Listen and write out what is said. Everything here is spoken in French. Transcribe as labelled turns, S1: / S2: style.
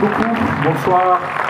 S1: Merci beaucoup. Bonsoir.